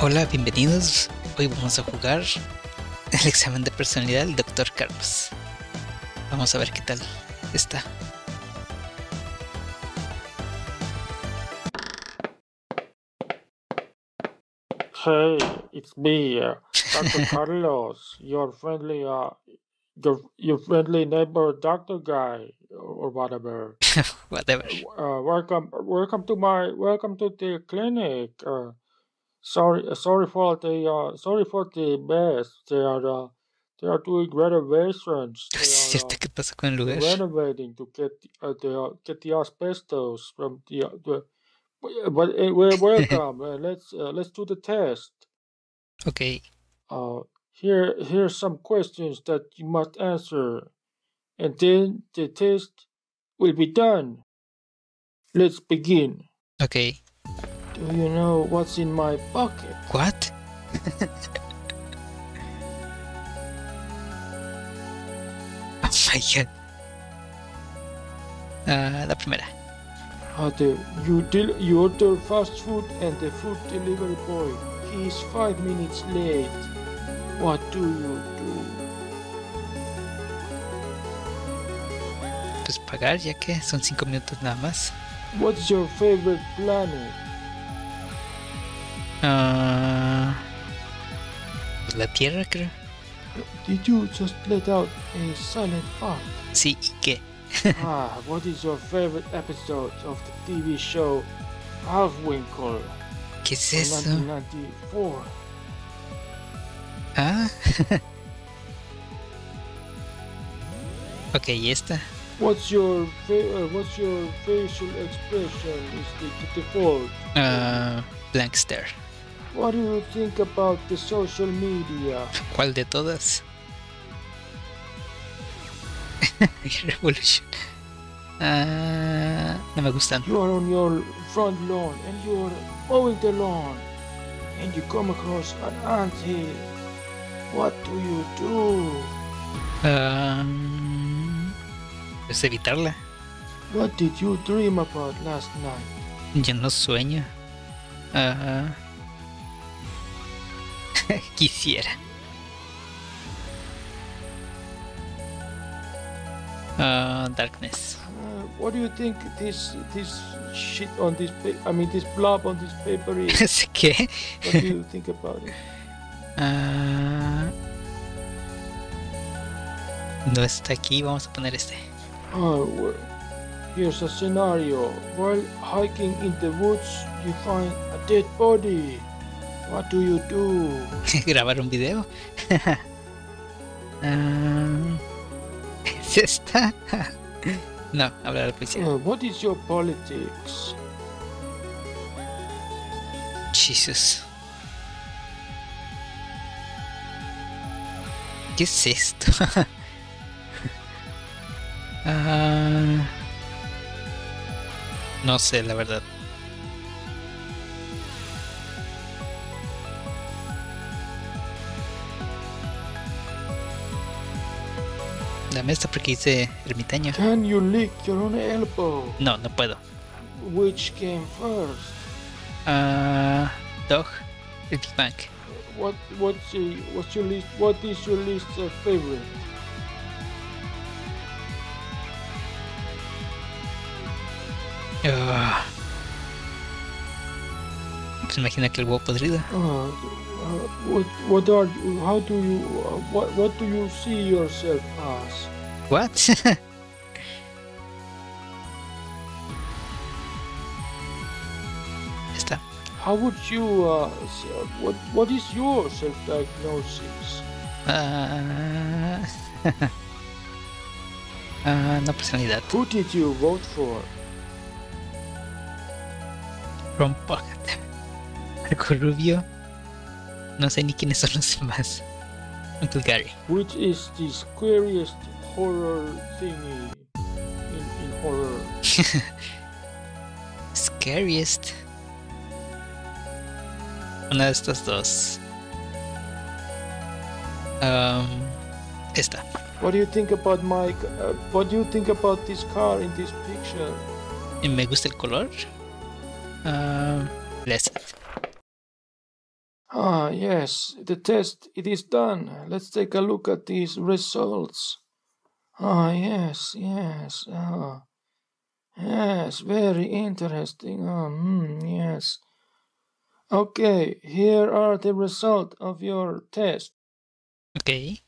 Hola, bienvenidos. Hoy vamos a jugar el examen de personalidad del Dr. Carlos. Vamos a ver qué tal está. Hey, it's me, uh, Dr. Carlos, your friendly, uh, your your friendly neighbor, doctor guy, or whatever. Whatever. Uh, welcome, welcome to my, welcome to the clinic. Uh, sorry, uh, sorry for the, uh, sorry for the mess. They are, uh, they are doing renovations. They are cierto, ¿qué pasa con el uh, lugar? renovating to get uh, the uh, get the asbestos from the uh, the. But uh, well, welcome. Uh, let's uh, let's do the test. Ok, Uh, here, here's some questions that you must answer, and then the test will be done. Let's begin. ok. Do you know what's in my pocket? What? oh my god. Ah, la primera. Uh, the, you, del- you order fast food and the food delivery boy, he is five minutes late. What do you do? Pues pagar, ya que son cinco minutos nada más. What's your favorite planet? Ah, la tierra, creo. Did you just let out a silent fart? Sí, ¿y qué? ah, what is your favorite episode of the TV show Halfwinkle ¿Qué es eso? 1994? Ah. ok, ¿y esta? What's your uh, what's your facial expression? Is the, the default? Ah, blank stare. What do you think about the social media? ¿Cuál de todas? Revolution. Ah, no me gustan. You are on your front lawn and you are mowing the lawn, and you come across an anthill. What do you do? Ah, pues evitarla. What did you dream about last night? Yo no sueño. Ah, quisiera. Ah, darkness. Uh, what do you think this this shit on this I mean this blob on this paper is? ¿Sé qué? what do you think about it? Ah, no está aquí, vamos a poner este. Oh, well, here's a scenario. While hiking in the woods, you find a dead body. What do you do? Grabar un video. Ah, ¿Es esta? no, hablar a la policía. Uh, what is your politics? Jesus. ¿Qué es esto? Ah, no sé, la verdad. Dame esta porque dice ermitaño. Can you lick your own elbow? No, no puedo. Which came first? Ah, dog. Big Bang. What what's your, what's your list? What is your least uh, favorite? Pues imagina que el huevo podrido. Uh, uh, what what are you, how do you uh, what what do you see yourself as? What? Está. How would you uh, uh, what what is your self-diagnosis? Ah. Ah, no personalidad. Who did you vote for? Ron Pocket. Marco Rubio. No sé ni quiénes son los demás. Uncle Gary. Which is the scariest horror thingy in, in horror? Scariest. Una de estas dos. Um, esta. What do you think about my? Uh, what do you think about this car in this picture? Me gusta el color. Let's. Ah, yes, the test it is done. Let's take a look at these results. Ah, yes, yes. Ah, yes, very interesting. Ah, mm, yes. Okay, here are the result of your test. Okay.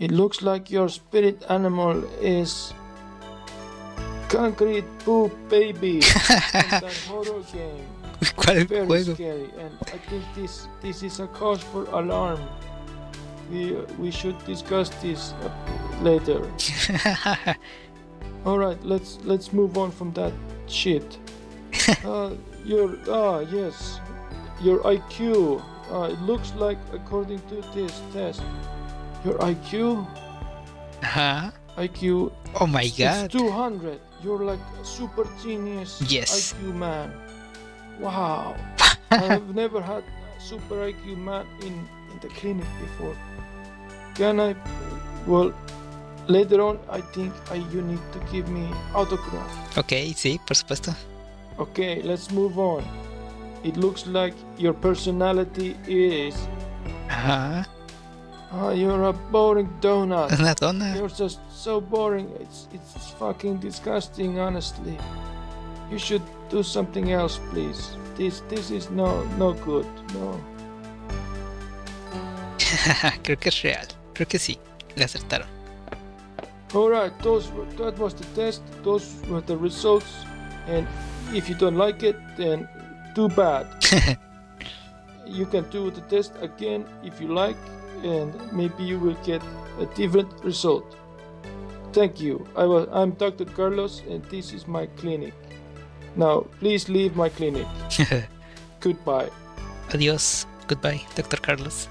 It looks like your spirit animal is Concrete Poop Baby that horror game. ¿Cuál Very juego? scary, and I think this this is a cause for alarm. We we should discuss this uh, later. All right, let's let's move on from that shit. uh, your ah yes, your IQ. Uh, it looks like according to this test, your IQ Ajá. IQ Oh my It's god. 200. You're like a super genius Yes. IQ man. Wow. I've never had a super IQ man in, in the clinic before. Can I? Well, later on, I think I, you need to give me autograph. Ok, sí, por supuesto. Okay, let's move on. It looks like your personality is. Ajá. Ah, you're a boring donut. Una dona. You're just so boring. It's it's fucking disgusting, honestly. You should do something else, please. This this is no no good. No. Creo que es real. Creo que sí. Le acertaron. All right, those were, that was the test. Those were the results. And if you don't like it, then too bad. you can do the test again if you like, and maybe you will get a different result. Thank you. I was I'm Dr. Carlos, and this is my clinic. Now, please leave my clinic. Goodbye. Adiós. Goodbye, Dr. Carlos.